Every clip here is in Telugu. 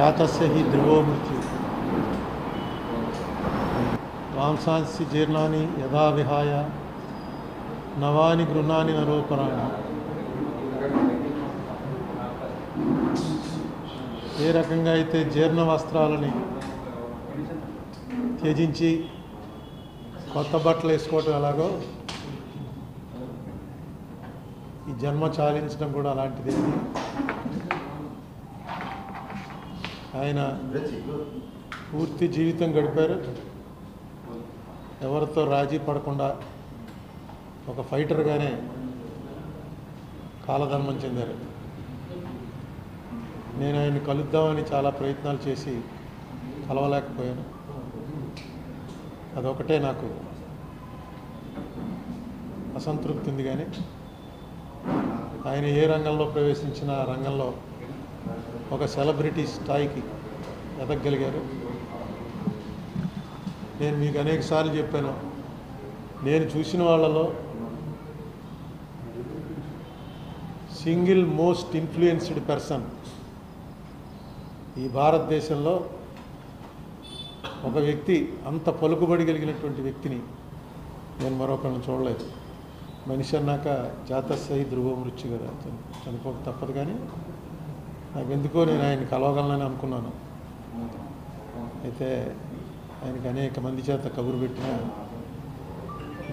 జాతస్య హి ధ్రువో మృత్యు మాంసాంసి జీర్ణాన్ని యథా విహాయ నవాని గృహాన్ని నరోపరాణి ఏ రకంగా అయితే జీర్ణ వస్త్రాలని త్యజించి కొత్త బట్టలు వేసుకోవటం ఎలాగో ఈ జన్మ చాలించడం కూడా అలాంటిది. ఆయన పూర్తి జీవితం గడిపారు. ఎవరితో రాజీ పడకుండా ఒక ఫైటర్గానే కాలధర్మం చెందారు. నేను ఆయన కలుద్దామని చాలా ప్రయత్నాలు చేసి కలవలేకపోయాను. అదొకటే నాకు అసంతృప్తి ఉంది కానీ ఆయన ఏ రంగంలో ప్రవేశించిన ఆ రంగంలో ఒక సెలబ్రిటీ స్థాయికి ఎదగగలిగారు నేను మీకు అనేక సార్లు చెప్పాను నేను చూసిన వాళ్ళలో సింగిల్ మోస్ట్ ఇన్ఫ్లుయెన్స్డ్ పర్సన్ ఈ భారతదేశంలో ఒక వ్యక్తి అంత పలుకుబడి కలిగినటువంటి వ్యక్తిని నేను మరొకరిని చూడలేదు. మనిషి అన్నాక జాతస్థాయి ధ్రువ మృత్యు కదా చని- చనిపోక తప్పదు కానీ నాకు ఎందుకో నేను ఆయన కలవగలనని అనుకున్నాను. అయితే ఆయనకి అనేక మంది చేత కబురు పెట్టిన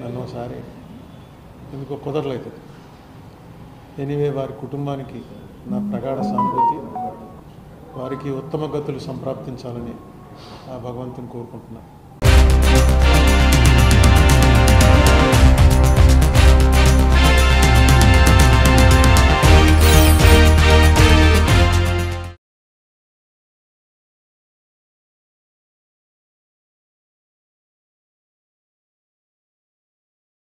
నన్ను ఒకసారి ఎందుకో కుదరలేదు. ఎనివే వారి కుటుంబానికి నా ప్రగాఢ సానుభూతి వారికి ఉత్తమ గతులు సంప్రాప్తించాలని ఆ భగవంతుని కోరుకుంటున్నాను.